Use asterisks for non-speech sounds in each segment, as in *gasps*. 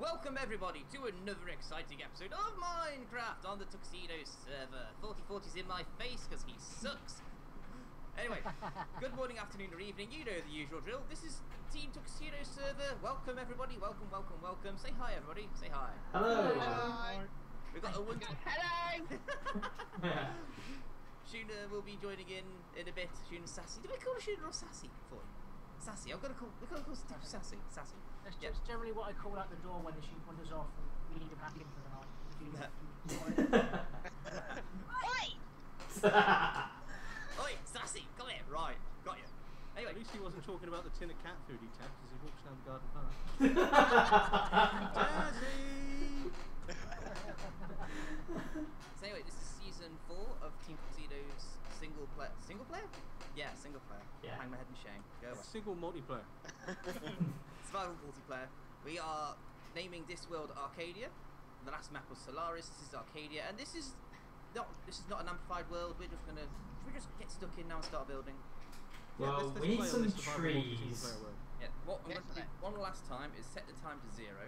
Welcome everybody to another exciting episode of Minecraft on the Tuxedo server. 4040's in my face because he sucks. Anyway, *laughs* good morning, afternoon, or evening. You know the usual drill. This is Team Tuxedo server. Welcome everybody. Welcome, welcome, welcome. Say hi, everybody. Say hi. Hello. Hi. We've got a *laughs* wonderful. Hello. *laughs* Shuna will be joining in in a bit. Shuna Sassy. Do we call her Shuna or Sassy for you? Sassy. I've got to call. We're gonna call Steve Sassy. Sassy. That's Yeah. just generally what I call out the door when the sheep wanders off and we need a back in for the night. *laughs* Oi. *laughs* Oi, Sassy, come here. Right, got you. At Anyway, least he wasn't talking about the tin of cat food he tapped as he walks down the garden path. *laughs* Jazzy! so anyway, this is season four of Team Tuxedo's single player. Single player? Yeah, single player. Yeah. Hang my head in shame. Go away. Single multiplayer. *laughs* *laughs* Survival multiplayer. We are naming this world Arcadia. The last map was Solaris. This is Arcadia, and this is not. This is not an amplified world. We're just gonna. We just get stuck in now and start building. Yeah, Well, let's- let's we need play on some this survival multi-single trees. Yeah. What I'm going to do one last time is set the time to zero,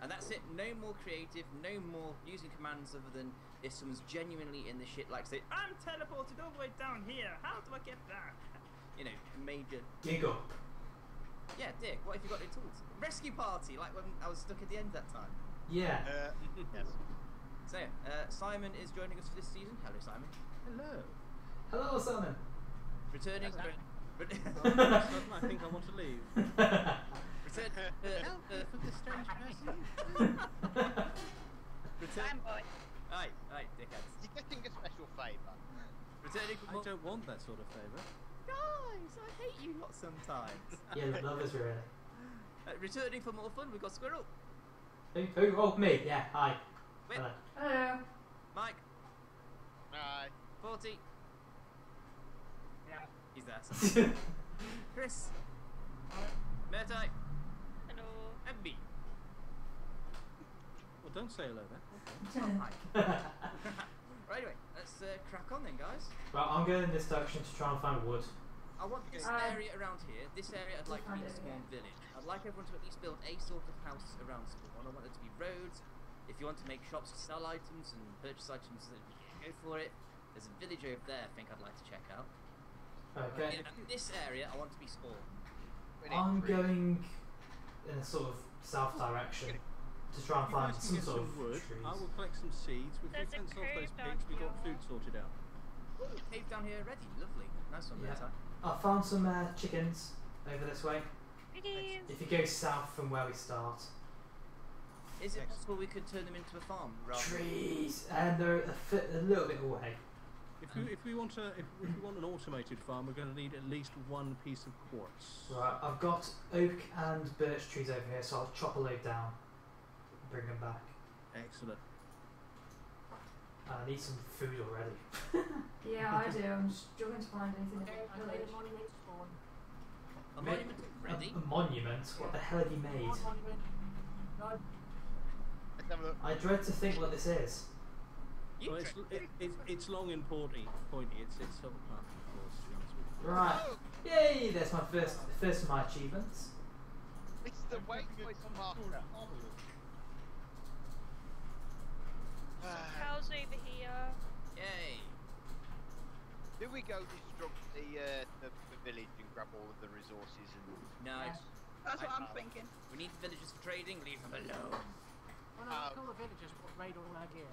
and that's it. No more creative. No more using commands other than if someone's genuinely in the shit, like say, "I'm teleported all the way down here. How do I get back?" *laughs* You know, major. Dig up. Yeah, Dick. What if you got any tools? Rescue party, like when I was stuck at the end that time. Yeah. Uh, *laughs* yes. So uh, Simon is joining us for this season. Hello, Simon. Hello. Hello, Simon. Returning. Hello. *laughs* Re- Suddenly I think I want to leave. return, uh, Help me uh, from this strange person. return. Fanboy. Aye, aye, dickheads. You're getting a special favour. Returning from I don't want that sort of favour. Guys, I hate you lot sometimes. *laughs* yeah, the lovers really. Uh, returning for more fun, we've got Squirrel, Who, who? Oh, me. Yeah. Hi. Whip, Hello. Hello. Mike, Aye. 40, Yeah. he's there. *laughs* Chris, Murtai, Hello. and me. Well, don't say hello then. Hi. *laughs* right, anyway, let's uh, crack on then, guys. Right, I'm going in this direction to try and find wood. I want this Uh, area around here, this area I'd like to be a find small village. I'd like everyone to at least build a sort of house around spawn. I want there to be roads. If you want to make shops to sell items and purchase items, then go for it. There's a village over there I think I'd like to check out. Okay. In this area, I want to be spawn. I'm going in a sort of south direction to try and find some sort of wood. trees. I will collect some seeds. With There's a fence off those pigs, we got food sorted out. Ooh, cave down here already. Lovely. Nice one, Yeah. Murtai. I found some uh, chickens over this way. Piggies. If you go south from where we start, Is it Excellent. possible we could turn them into a farm? Rather trees, and they're a, a little bit away. If we, if we want a, if, if we want an automated farm, we're going to need at least one piece of quartz. Right, I've got oak and birch trees over here, so I'll chop a load down and bring them back. Excellent. I need some food already. *laughs* Yeah, I do. I'm just struggling to find anything Okay, I made a monument. A monument ready? A, a monument? What the hell have you made? One monument. No, Let's have a look. I dread to think what this is. Well, it's, trick- it, it's, it's long and pointy. pointy. It's, it's sort of part of the course, to be honest with you. Right. Yay! There's my first first of my achievements. it's the waypoint marker. Ah, Cows over here. Yay. Do we go destruct the, uh, the the village and grab all of the resources and? No, Yeah. That's what I- I'm thinking. we need the villagers for trading. Leave them alone. well, no, Uh, kill the villagers, but raid all our gear.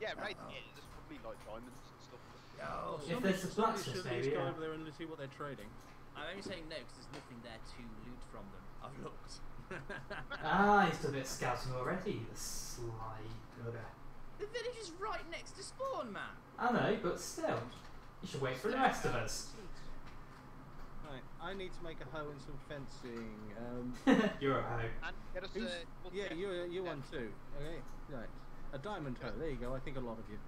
Yeah, right. Yeah, there's probably like diamonds and stuff. No. If Somebody- there's a somebody blacksmith, should at maybe, go over there and see what they're trading. I'm only saying no because there's nothing there to loot from them. I've looked. Ah, he's done a bit of scouting already. The sly bugger. The village is right next to spawn, man. I know, but still, you should wait for the rest of us. Right, I need to make a hoe and some fencing. Um, *laughs* You're a hoe. And get us who's- a. we'll yeah, you you yeah. one too. Okay, right. A diamond hoe. There you go. I think a lot of you.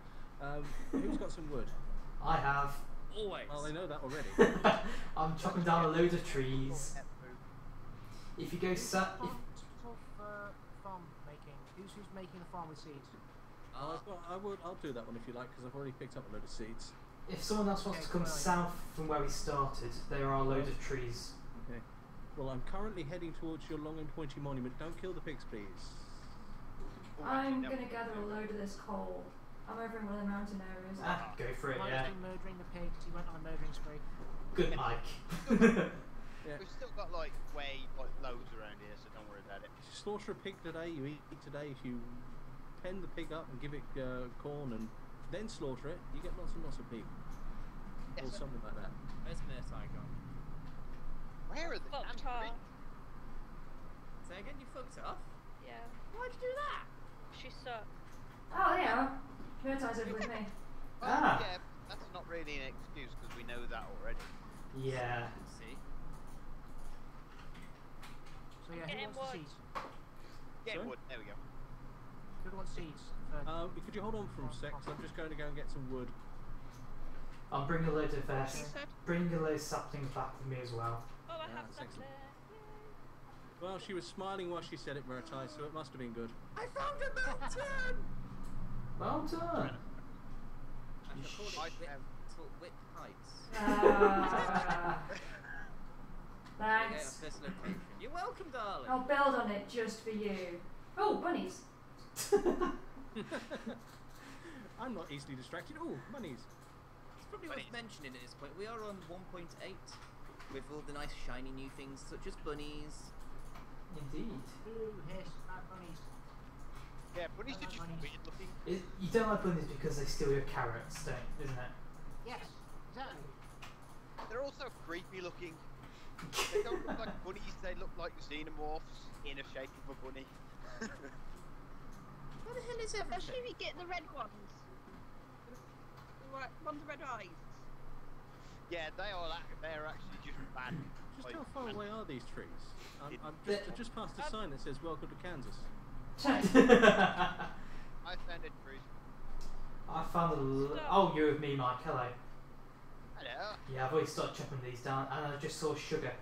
Um, who's got some wood? *laughs* I have. Always. Well, they know that already. *laughs* I'm chopping down a load of trees. Pet food. If you go south, if, Farm, sort of, farm making. Who's who's making the farm with seeds? Oh, Uh, I've got, I would. I'll do that one if you like, because I've already picked up a load of seeds. if someone else wants Okay, to come fine. south from where we started, there are a load of trees. Okay. Well, I'm currently heading towards your long and pointy monument. Don't kill the pigs, please. I'm gonna gather a load of this coal. I'm over in one of the mountain areas. Ah, go for it, Mike's yeah. been murdering the pigs. He went on a murdering spree. Good Mike. *laughs* Yeah. We've still got like way like loads around here, so don't worry about it. If you slaughter a pig today, you eat it today. If you pen the pig up and give it uh, corn and then slaughter it, you get lots and lots of pig. or Yes, sir. something like that. Where's Murtai gone? Where are the Fucked damn her. trees? Say again, you fucked it off? Yeah. Why'd you do that? She sucked. Oh, yeah. Murtai's over with me. Well, *laughs* Ah. yeah, that's not really an excuse because we know that already. yeah. See? So yeah, Getting who wants the wood. seeds? Get Sorry? wood. There we go. Who wants seeds? For Uh, could you hold on for a sec? I'm just going to go and get some wood. I'll bring a load of uh, bring a load of saplings back with me as well. Oh, I Yeah, have something. Well, she was smiling while she said it, Murtai, so it must have been good. I found a mountain! Well done. I You shall call it Whip, Whip Heights. Ah. *laughs* There you go, Thanks. First. You're welcome, darling. I'll build on it just for you. Oh, bunnies. *laughs* I'm not easily distracted. Oh, bunnies. It's probably worth mentioning at this point. We are on 1.8 with all the nice shiny new things such as bunnies. Indeed. Ooh, hiss, bad bunnies. Yeah, bunnies are like just bunnies. weird looking. It, you don't like bunnies because they steal your carrots, don't, isn't it? Yes, exactly. They're also creepy looking. They don't look like bunnies. They look like xenomorphs in a shape of a bunny. *laughs* What the hell is everything? Especially if you get the red ones. The right- ones with red eyes. yeah, they are. ac- They are actually just bad. Just like, how far away are these trees? I'm, I'm just, I just passed a um, sign that says "Welcome to Kansas." *laughs* I found a tree. I found a. L- oh, you're with me, Mike. Hello. Hello. Yeah, I've already started chopping these down, and I just saw sugar.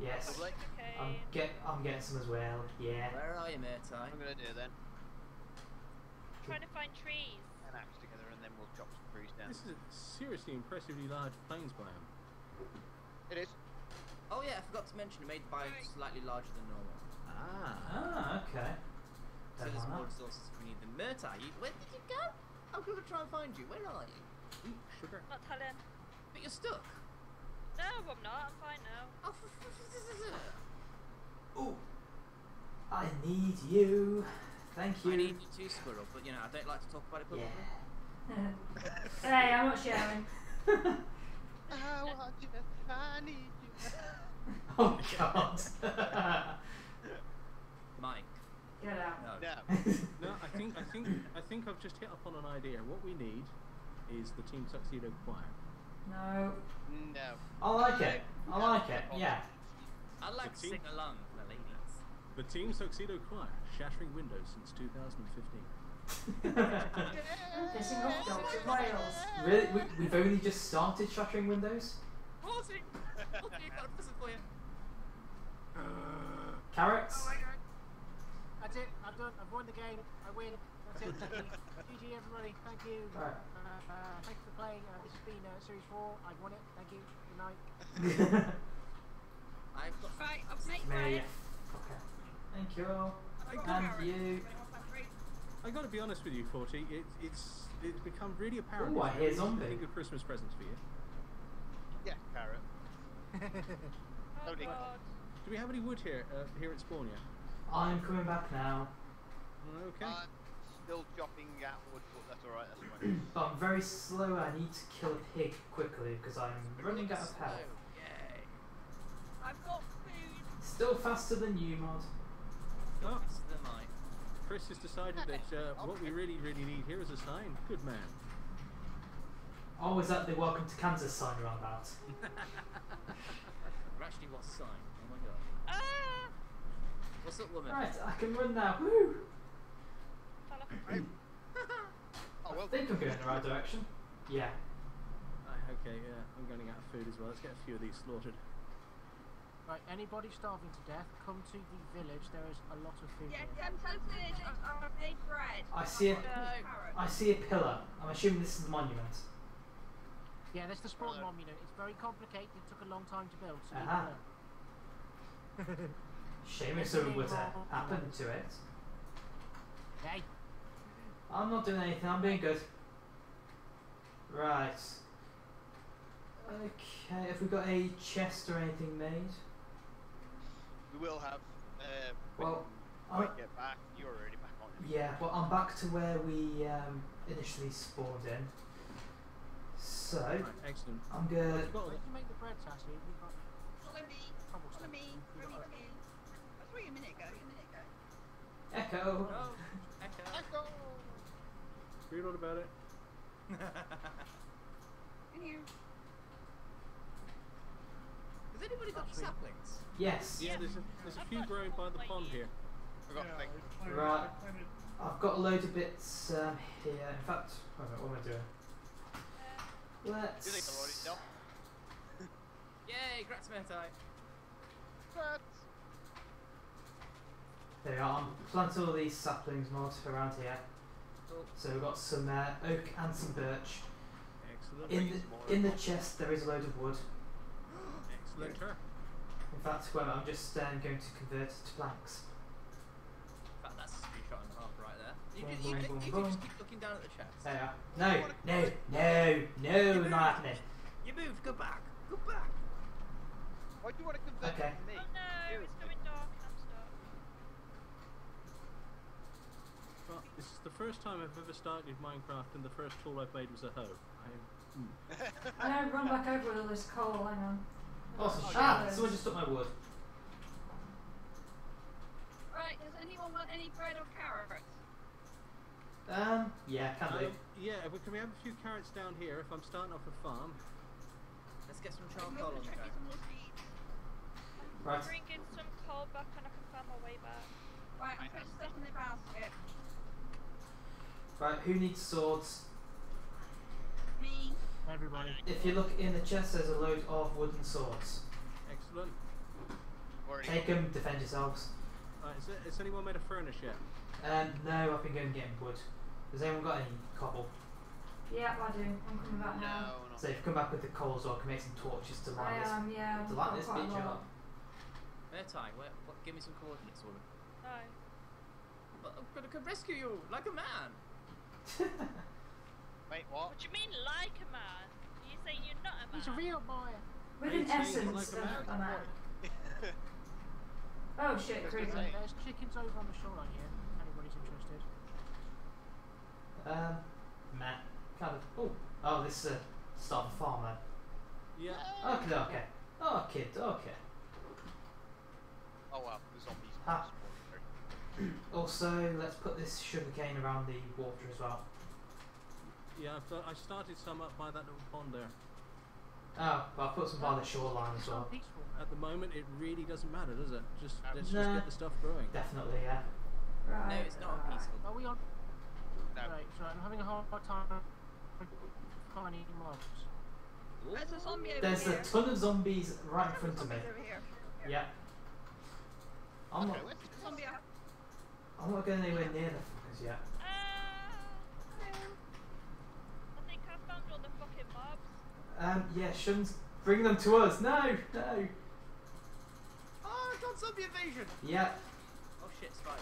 Yes. Lovely. Okay. I'm get. I'm getting some as well. Yeah. Where are you, Murtai? I'm gonna do then. I'm Trying to find trees. An axe together, and then we'll chop some trees down. This is a seriously impressively large plains biome. It is. Oh yeah, I forgot to mention it made the biome slightly larger than normal. Ah. Ah, okay. So there's more resources if we need them. Murtai, you, where did you go? I'm gonna try and find you. Where are you? Ooh, sugar. Not telling. But you're stuck. No, I'm not. I'm fine now. Oh, Ooh. I need you. Thank you. I need you too, Squirrel, but you know, I don't like to talk about it publicly. Yeah. *laughs* hey, I'm not sharing. I want you. I need you. *laughs* oh God. *laughs* Mike, Get out. no. No. No, I think I think I think I've just hit upon an idea. What we need is the Team Tuxedo Choir. No. No. I like it. I like it. Yeah. I'd like to sing along for the ladies. The Team Tuxedo Choir, shattering windows since 2015. Pissing off dogs in Wales. really? We, we've only just started shattering windows. Horsey! Horsey, got a present for you. Carrots. Oh That's it. I've done. I've won the game. I win. That's it. *laughs* GG everybody. Thank you. Right. Uh, uh, thanks for playing. Uh, this has been uh, Series 4. I won it. Thank you. Good night. *laughs* I've got Right, I've made May. Okay. Thank you. I've got And you. Anyone want some fruit? I got to be honest with you, Forty. It, it's it's become really apparent. Ooh, I that hear there is zombie. Really good Christmas present for you. Yeah, carrot. *laughs* Oh Don't god. Do we have any wood here uh, here at spawn yet? I'm coming back now. Okay. I'm still chopping at wood, but that's alright. That's fine. *clears throat* But I'm very slow. I need to kill a pig quickly because I'm running out of health. Yay. I've got food. Still faster than you, Mod. Oh, This is the mic. Chris has decided that uh, *laughs* what we really really need here is a sign. Good man. Oh, is that the welcome to Kansas sign you're on about? *laughs* Actually, what's the sign? Oh my god. Ah! What's up, woman? Right, I can run now. Woo! Fell off. Oh I think I'm going in the right direction. Yeah. Uh, okay, yeah, I'm running out of food as well. Let's get a few of these slaughtered. Right, anybody starving to death, come to the village. There is a lot of food Yeah, here. come to the village. I- I've made bread. I see it. Carrot. I see a pillar. I'm assuming this is the monument. Yeah, that's the spawn Uh, monument. It's very complicated. It took a long time to build. So leave it Aha. alone. Shame if something were to happen to it. Hey, I'm not doing anything, I'm being good. Right. Okay, have we got a chest or anything made? We will have. Uh, Well, when I, we get back. You're already back on it. yeah, but I'm back to where we um, initially spawned in. So, Right, excellent. I'm gonna. I've got all can make the bread, Sassy. We've got Follow me. cobblestone. Follow me. We've Follow me. got- Follow me. I saw you a minute ago. A minute ago. Echo! No, echo. Echo! Read all about it. *laughs* In here. Has anybody got Actually- saplings? Yes! Yeah, there's a, there's a I've few got growing by the pond here. I got a thing. Right. I've got a load of bits um, here. In fact, wait a minute, what am I doing? Uh, Let's. You think I've already done? Yay, Gratzmertai. But There we are. I'm planting all these saplings mod around here. Cool. So we've got some uh, oak and some birch. Excellent. In the, in the chest there is a load of wood. Excellent. Sure. In fact, well, I'm just um, going to convert it to planks. In fact, that's a screenshot and a half right there. You, Boom, can, you, boom, can- boom, you can just keep looking down at the chest. There we are. No, no, no, no, not happening. You move, go back, go back. why do you want to convert Okay. to me? oh no, it's Seriously. going dark and I'm stuck. Well, this is the first time I've ever started Minecraft, and the first tool I've made was a hoe. I am. Hmm. *laughs* I know, run back over with all this coal, hang on. Awesome. Oh, ah, yeah. someone just took my wood. Right. Does anyone want any bread or carrots? Um, yeah, can do. Um, yeah, but can we have a few carrots down here if I'm starting off a farm? Let's get some I'm charcoal on the go. you some more seeds. Right. Bring in some coal back and I can find my way back. Right. I'm putting stuff in the basket. Right, who needs swords? Me. Everybody. If you look in the chest, there's a load of wooden swords. Excellent. Already Take them, defend yourselves. Right, is there, has anyone made a furnace yet? Um, no, I've been going getting wood. Has anyone got any cobble? Yeah, I do. I'm coming back now. No, no. So if you come back with the coals or can make some torches to I light this, am, yeah. to I've light this quite a bitch lot. up. Murtai, where, what, give me some coordinates, woman. No. But I'm gonna come rescue you, like a man. *laughs* Wait, what? What do you mean like a man? Are you saying you're not a man? He's a real boy. With Are you an essence like a of man? a man. *laughs* Oh shit, That's crazy. what I'm saying. There's chickens over on the shoreline here. If anybody's interested. Um, meh. Kind of. Oh, oh, this is a start of a farm then. Yeah. Okay, okay. Okay, okay. Oh well, the zombies. Ah. Spawned through. *clears throat* Also, let's put this sugarcane around the water as well. Yeah, I've done, I started some up by that little pond there. Oh, well, I'll put some by the shoreline as well. At the moment, it really doesn't matter, does it? Just Uh, let's Nah. just get the stuff growing. Definitely, yeah. Right. No, it's not right. peaceful. Are we on? No. Right, so I'm having a hard time finding mobs. There's a zombie over There's here. a ton of zombies right in front of me. over here. Yeah. I'm. Okay, where's Zombie up. I'm not going anywhere near the fuckers yet. Ah, I think I found all the fucking mobs. Um, yeah, Shuns, bring them to us. No, no. Oh, I got zombie invasion. Yeah. Oh shit, spider.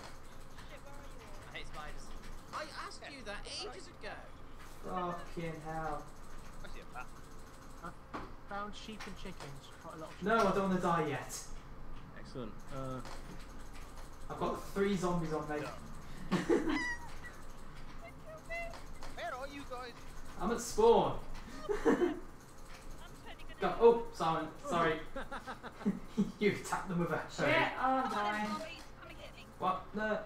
Shit, where are you? I hate spiders. I asked you that ages ago. Fucking hell. I see a bat. I found sheep and chickens. Quite a lot of sheep. No, I don't want to die yet. Excellent. Uh, I've got three zombies on me. Where are you guys? I'm at spawn. Go. Oh, sorry. Sorry. *laughs* you attacked them with a Shit, hoe. oh, I'm dying. zombies. Come and get me. What? No.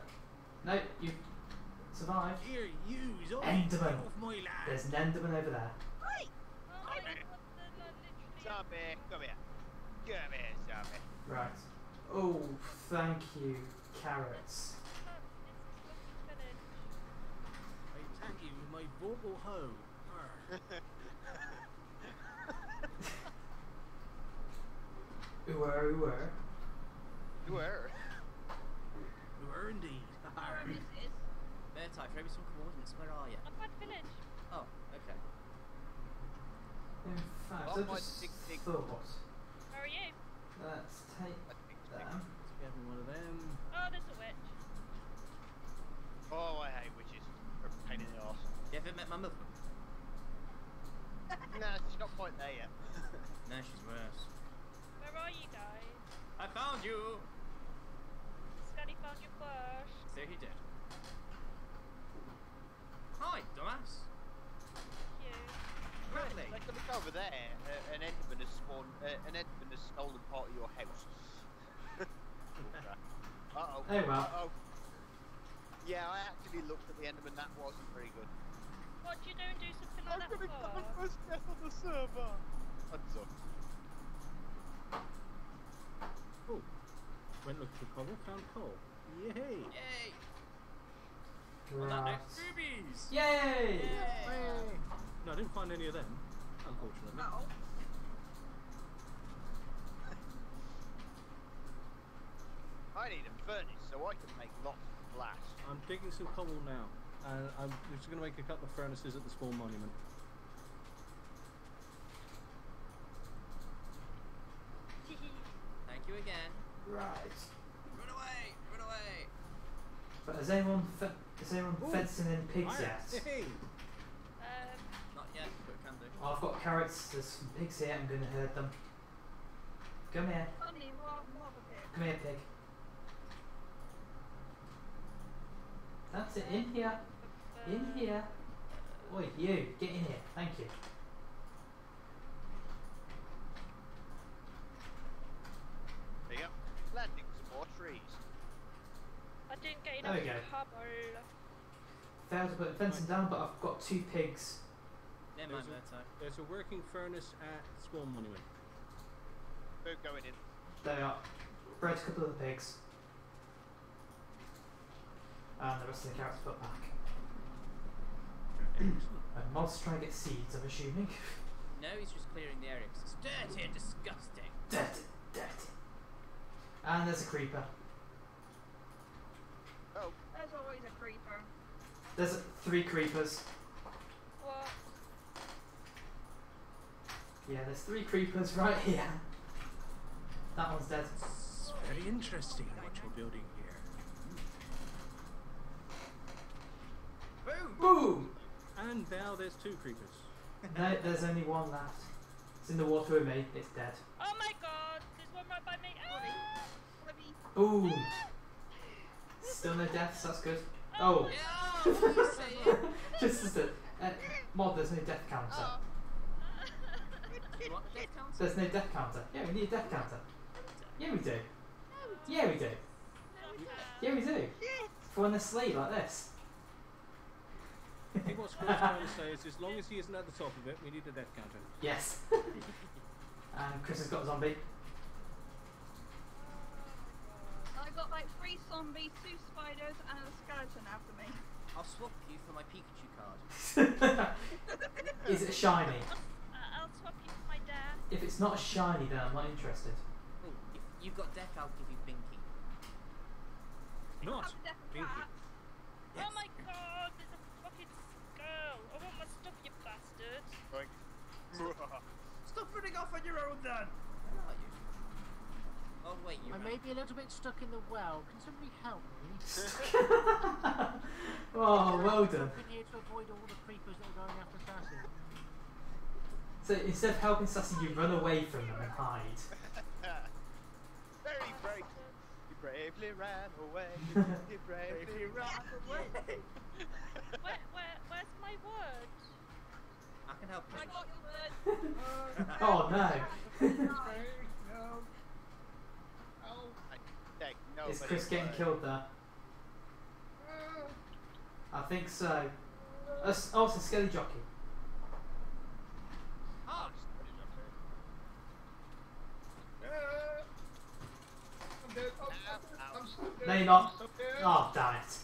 No, you survived. here, you zombie, Enderman. off my land. There's an Enderman over there. Hi. My god, what the, like, literally. Zombie, come here. Come here, zombie. Right. Oh, thank you, carrots. I attack you with my vorpal hoe. Arr. Ooh-er, ooh-er. Where? You are indeed. Where this is. Murtai, throw me some coordinates. Where are you? I'm at village. Oh, okay. In fact, Oh, I just big, big- thought. Where are you? Let's take. I think There. Let's get one of them. Oh, there's a witch. Oh, I hate witches. They're a pain in the arse. You ever met my mother? *laughs* nah, she's not quite there yet. *laughs* No, she's worse. Where are you guys? I found you! Scotty found your bush. So he did. Hi, dumbass. You. Bradley. Like, look over there. Uh, an Enderman has spawned. Uh, an Enderman has stolen part of your house. uh oh. Oh, well. Uh oh. Yeah, I actually looked at the Enderman. That wasn't very good. What do you do and do something like that for? first death on the server. I'm. Oh, went looking for cobble, found coal. Yay! Yay! On that Right. note, boobies! Yay! Hey. No, I didn't find any of them, unfortunately. No. I need a furnace so I can make lots of glass. I'm digging some cobble now, and I'm just going to make a couple of furnaces at the spawn monument. *laughs* Thank you again. Right. Run away! Run away! But has anyone fe- is anyone Ooh. fencing in pigs Fire! yet? Um, Not yet, but can do. Oh, I've got carrots. There's some pigs here. I'm gonna herd them. Come here. Funny, what, what a pig. Come here, pig. That's it. In here. In here. Oi, you. Get in here. Thank you. There you go. Planting some more trees. I didn't get There enough we go. cobble. Failed to put fencing down, but I've got two pigs. Never mind, There's a- Berto. There's a working furnace at spawn monument. Food going in. There are. Bred a couple of the pigs. And the rest of the carrots put back. Excellent. And Mod's trying to get seeds, I'm assuming. No, he's just clearing the area 'cause it's dirty and disgusting. dirty, dirty. And there's a creeper. Oh, There's always a creeper. There's three creepers. What? Yeah, there's three creepers *laughs* right here. That one's dead. It's very interesting what you're building here. Boom! Boom! And now there's two creepers. *laughs* No, there's only one left. It's in the water with me. It's dead. Oh my god, there's one right by me. Ah! Boom! Still no deaths. That's good. Oh, Yeah! What are you saying? *laughs* just as a uh, mod. There's no death counter. Oh. You death counter? There's no death counter. Yeah, we need a death counter. Yeah, we do. Yeah, we do. Yeah, we do. For when they're asleep like this. I think what Squirrel's trying to say is as long as he isn't at the top of it, we need a death counter. Yes. *laughs* and Chris has got a zombie. I've got like three zombies, two spiders, and a skeleton after me. I'll swap you for my Pikachu card. *laughs* Is it shiny? *laughs* Uh, I'll swap you for my dad. If it's not shiny, then I'm not interested. Oh, if you've got death, I'll give you Binky. Not Have a Binky. cat. Oh my *laughs* Stop running off on your own then! Where are you? Oh wait, you I may be a little bit stuck in the well. Can somebody help me? *laughs* oh, well done. I've here to avoid all the creepers that are going after Sassy. So instead of helping Sassy, you run away from them and hide. *laughs* Very brave. You bravely ran away. You bravely ran away. Where, where, where's my wood? I can help I you. got your word. oh no. I take Is Chris getting killed there? I think so. Uh, s- oh, it's a skelly jockey. Ah! No, you're not. Oh, damn it.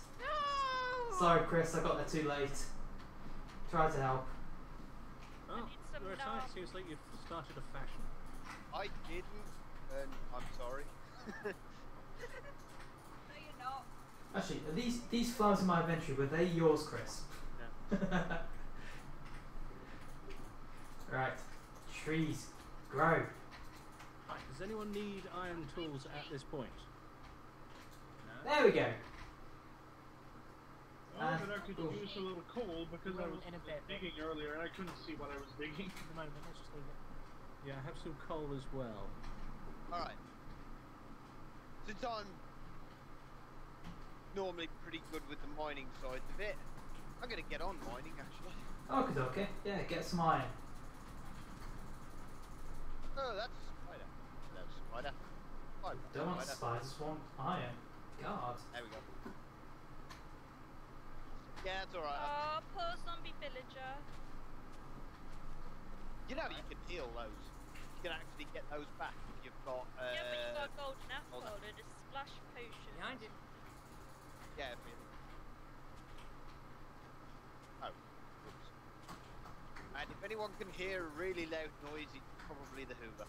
Sorry, Chris, I got there too late. Tried to help. Oh, need some you're a love. science. Seems like you've started a fashion. I didn't, and I'm sorry. *laughs* No, you're not. Actually, are these these flowers in my inventory were they yours, Chris? *laughs* right, trees grow. Right, Does anyone need iron tools at this point? No? There we go. Oh, Uh, but I could cool. use a little coal because I was in a bit. digging earlier and I couldn't see what I was digging. At the moment, let's just leave it. Yeah, I have some coal as well. Alright. Since I'm normally pretty good with the mining side of it, I'm gonna get on mining actually. Okay, okay. Yeah, get some iron. Oh, that's a spider. That's a spider. Oh, Don't want spiders, want iron. God. There we go. Yeah, it's alright. Oh, poor zombie villager. You know you can heal those. You can actually get those back if you've got. Uh, yeah, but you've got golden hold apple on. and a splash potion. Behind him. Yeah, if you- Oh, oops. And if anyone can hear a really loud noise, it's probably the Hoover.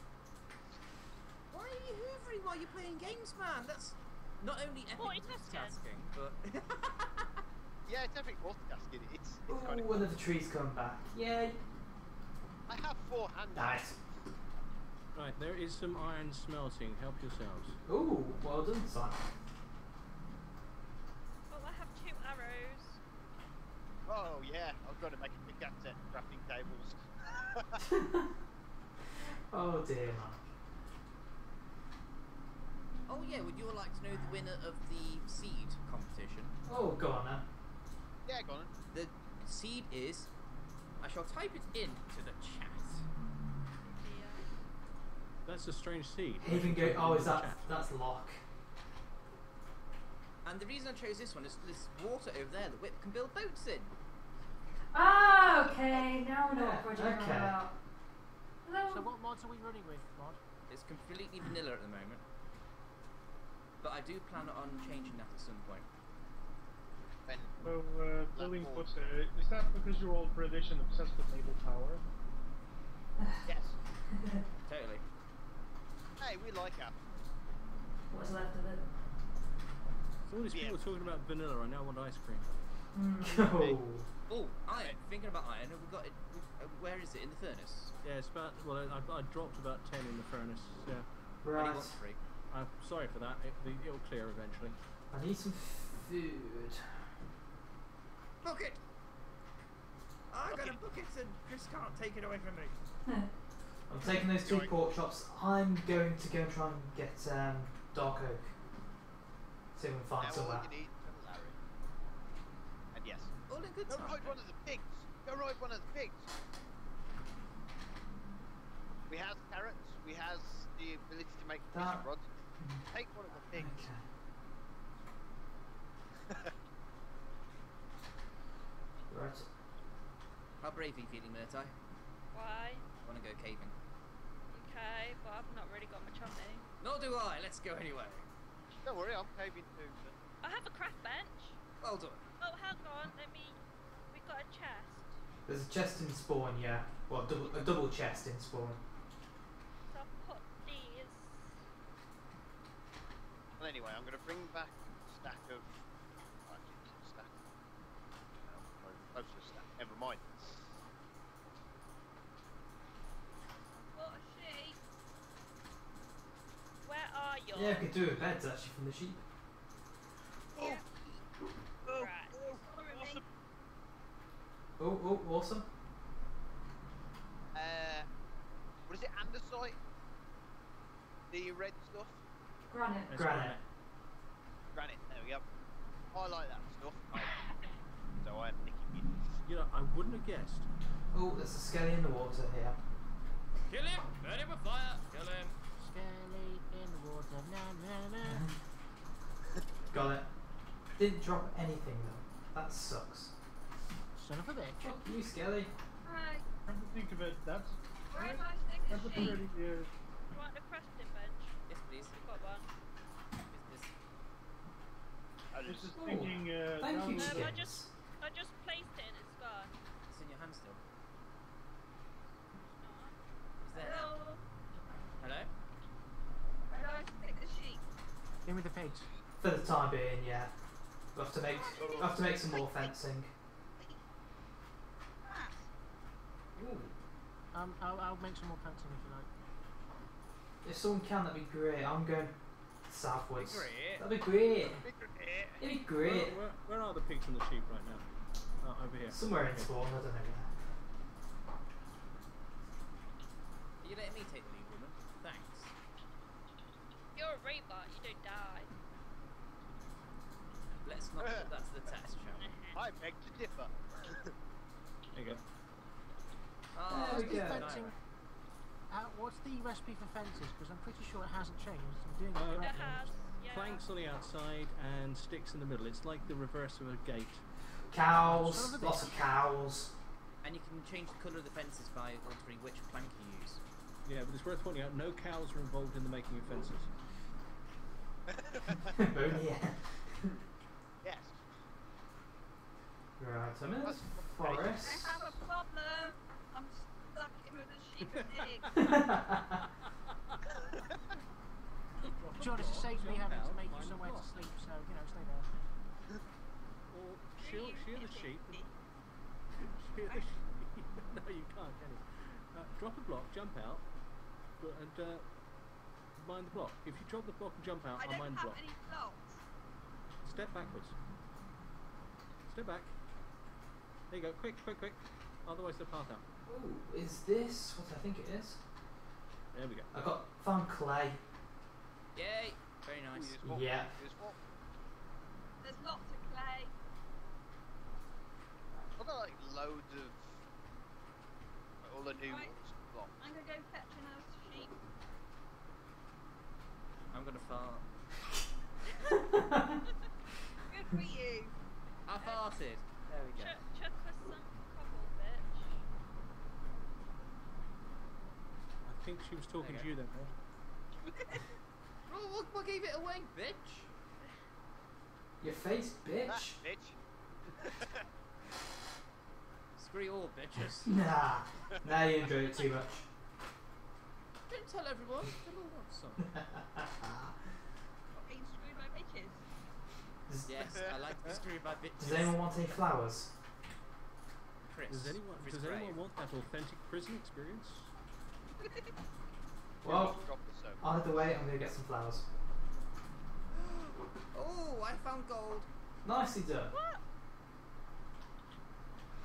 Why are you hoovering while you're playing games, man? That's not only epic Multitasking. multitasking, but *laughs* *laughs* Yeah, it's epic multitasking. It's, it's Ooh, kind of. one of the trees come back. Yay. I have four hands. Nice. Right, there is some iron smelting. Help yourselves. Ooh, well done, son. Oh, I have two arrows. Oh yeah, I've got to make a pickaxe at crafting tables. *laughs* oh dear, man. oh yeah, would you all like to know the winner of the seed competition? Oh, go on now. Yeah, go on. The seed is. I shall type it into the chat. That's a strange seed. Haven Gate. Oh, is that that's lock? And the reason I chose this one is this water over there that Whip can build boats in. Ah, okay. Now I know Yeah, what project okay. I'm about. Hello. So what mods are we running with, mod? It's completely vanilla at the moment. But I do plan on changing that at some point. Ben, So, uh, building Blackboard. puts uh, is that because you're all British and obsessed with naval power? *sighs* yes. *laughs* Totally. Hey, we like apples. What's left of it? So all these Yeah. people talking about vanilla, I now want ice cream. *laughs* oh. Oh, iron. Thinking about iron, have we got it? Uh, where is it? In the furnace? Yeah, it's about. Well, I, I dropped about ten in the furnace. Yeah. Only Right. three. I'm sorry for that. It, the, it'll clear eventually. I need some food. Bucket! I got a bucket and Chris can't take it away from me. *laughs* I'm taking those two pork chops. I'm going to go and try and get um, dark oak. See if we can find Now some all of we that. can eat is. And yes. All in good Go ride one of the pigs. Go ride one of the pigs. We have carrots. We have the ability to make fishing That- rods. Take one of the pigs. Okay. *laughs* Right. How brave are you feeling, Murtai? Why? Want to go caving? Okay, but I've not really got much on me. Nor do I. Let's go anyway. Don't worry, I'm caving too. But I have a craft bench. Well done. Oh, hang on. Let me. We've got a chest. There's a chest in spawn, yeah. Well, double, a double chest in spawn. So I'll put these. well, anyway, I'm going to bring back a stack of. Actually, it's a stack. No, no, close to a stack. Never mind. What a sheep. Where are you? Yeah, we could do with beds actually from the sheep. Oh, oh, Right. oh, awesome. Oh, oh, awesome. Uh, what is it? Andesite? The red stuff? Granite. That's Granite. Granite. There we go. I like that stuff. so I'm nicking it. You know, I wouldn't have guessed. Oh, there's a skelly in the water here. Kill him! Burn him with fire! Kill him! Skelly in the water, na na na. Got it. Didn't drop anything though. That sucks. Son of a bitch. Fuck you, Skelly. Hi. Come to think of it, that's Where do I stick that's a the sheep? pretty. Uh, You want a crafting bench? Yes, please. We've got one. Yes, please. I I was just, just Oh, thinking. Uh, Thank down you, Um, I just- I just placed it and it's gone. It's in your hand still. It's not. It's there. Hello. Hello? Where do I stick the sheep? In with the pigs. For the time being, yeah. We'll have to make we'll have to make some more fencing. Ooh. Um, I'll, I'll make some more fencing if you like. If someone can, that'd be great. I'm going southwards. Great. That'd be great. It'd be great. Where, where, where are the pigs and the sheep right now? Oh, over here. Somewhere in Okay. spawn, I don't know. Are You letting me take the lead, woman. Thanks. You're a robot, you don't die. Let's not put that to the test, shall we? I beg to differ. There you go. Oh, There we What's go. the fencing? Uh, what's the recipe for fences? Because I'm pretty sure it hasn't changed. I'm doing it Uh, It correctly. has, yeah. Planks on the outside and sticks in the middle. It's like the reverse of a gate. Cows, of lots of cows. And you can change the colour of the fences by altering which plank you use. Yeah, but it's worth pointing out no cows are involved in the making of fences. *laughs* Boom, yeah. yes. Right, I'm in this I have a problem. I'm stuck in with a sheep and pig. To be it saves me having to make you somewhere to sleep, so, you know, stay there. Or shear, shear the sheep. Really? Shear the sheep. *laughs* no, you can't, can you? Uh, drop a block, jump out, but, and uh, mind the block. If you drop the block and jump out, I I'll don't mind the have block. any blocks. Step backwards. Step back. There you go. Quick, quick, quick. Otherwise, the path out. Ooh, is this what I think it is? There we go. I got found clay. Yay! Very nice. Here's what- Yeah. There's lots of clay. I've got like loads of all the new Right. ones. I'm gonna go fetch another sheep. I'm gonna fart. *laughs* *laughs* Good for you. I farted. There we go. Chuck, chuck us some cobble, bitch. I think she was talking There to you you then, Paul. *laughs* Oh, what, what gave it away, bitch? Your face, That bitch. Ah, bitch. *laughs* Screw you all, bitches. *laughs* Nah. Now you enjoy it too much. Don't tell everyone. They'll all want some. Being screwed by bitches. Does, Yes, I like to be screwed by bitches. does anyone want any flowers? Chris. Does anyone Chris does anyone want that authentic prison experience? Well, Drop the either way, I'm gonna get some flowers. *gasps* Oh, I found gold. Nicely done.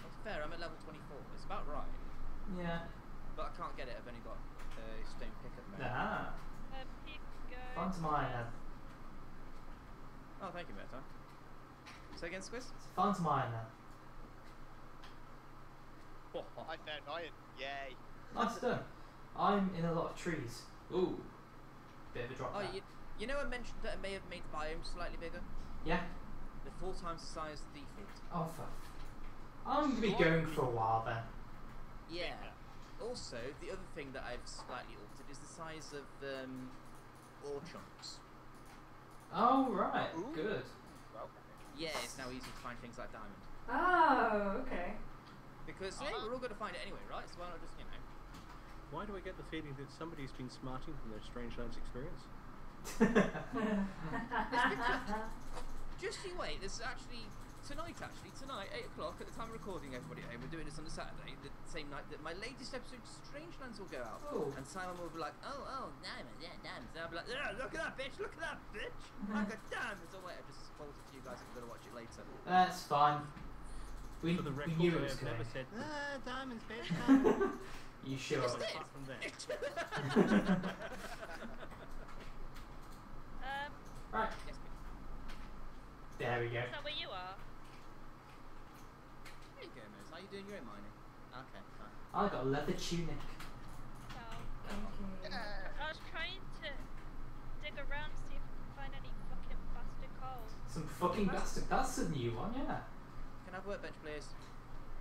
That's fair. I'm at level 24. It's about right. Yeah. But I can't get it. I've only got a stone pick at the moment. Ah. Where pig goes. Fun to mine then. Oh, thank you, Meta. Say again, Squiz? Fun to mine then. I found iron. Yay. Nice done. I'm in a lot of trees. Ooh. Bit of a drop Oh, you, you know I mentioned that I may have made the biome slightly bigger? Yeah. They're four times the size of the default. Oh, fuck. I'm gonna be going for a while then. Yeah. Also, the other thing that I've slightly altered is the size of um, ore chunks. Oh, right. Ooh. Good. Well, Yeah, it's now easy to find things like diamond. Oh, okay. Because hey, Uh-huh. we're all going to find it anyway, right? So why not just, you know. Why do I get the feeling that somebody's been smarting from their Strange Lands experience? *laughs* Just you wait, there's actually tonight actually, tonight, eight o'clock at the time of recording everybody at home, we're doing this on a Saturday, the same night that my latest episode of Strangelands will go out. Oh. And Simon will be like, Oh, oh, diamonds, yeah, diamonds. And I'll be like, Yeah, look at that bitch, look at that bitch. I got diamonds. Oh wait, I've just spoiled it for you guys if you're gonna watch it later. That's fine. We, For the we record, knew it was have never coming. said ah, diamonds, bitch. *laughs* You sure? Yes, apart from that. *laughs* Um, Right. yes. There we go. is that where you are? There you go, Miz. How you doing your own mining? Okay, fine. I got a leather tunic. So, Thank you. yeah. I was trying to dig around to see if I can find any fucking bastard coal. Some fucking bastard. That's a new one, yeah. Can I have a workbench, please?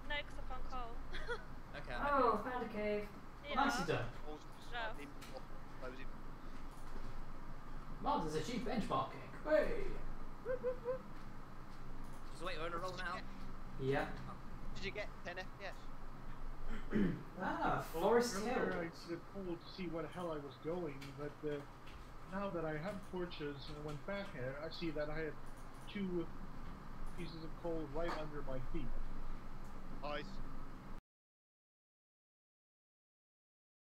No, because I found coal. Okay. Oh, found a cave. yeah. Nicely done. Also, slightly more closing. A cheap benchmarking. Hey. Just wait, we're on a roll now. Yeah. Did you get 10 FPS? *clears throat* Ah, Forest Earlier I Hills. did pull to see what the hell I was going, but uh, now that I have torches and I went back here, I see that I had two pieces of coal right under my feet. Nice.